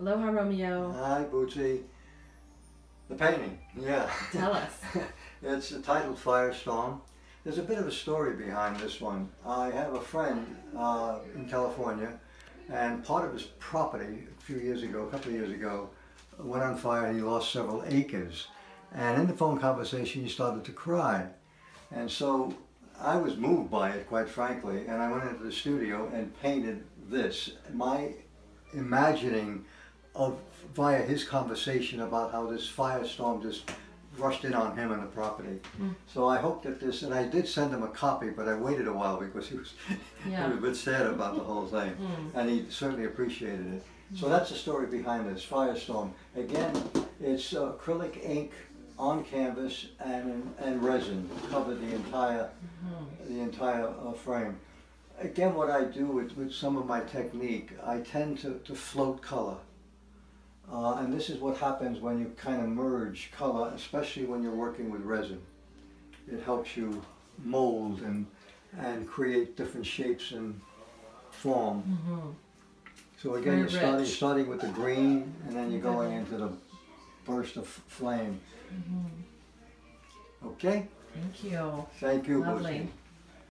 Aloha, Romeo. Hi, Bootzie. The painting, yeah. Tell us. it's titled Firestorm. There's a bit of a story behind this one. I have a friend uh, in California, and part of his property a few years ago, a couple of years ago, went on fire and he lost several acres. And in the phone conversation, he started to cry. And so I was moved by it, quite frankly, and I went into the studio and painted this. My imagining of via his conversation about how this firestorm just rushed in on him and the property. Mm. So I hope that this, and I did send him a copy, but I waited a while because he was, Yeah. he was a bit sad about the whole thing, Mm. and he certainly appreciated it. So that's the story behind this firestorm. Again, it's acrylic ink on canvas and and resin to cover the entire Mm-hmm. the entire uh, frame. Again, what I do with, with some of my technique, I tend to, to float color. Uh, and this is what happens when you kind of merge color, especially when you're working with resin. It helps you mold and, and create different shapes and form. Mm-hmm. So again, you're starting, starting with the green and then you're going into the burst of flame. Mm-hmm. Okay? Thank you. Thank you, Lovely.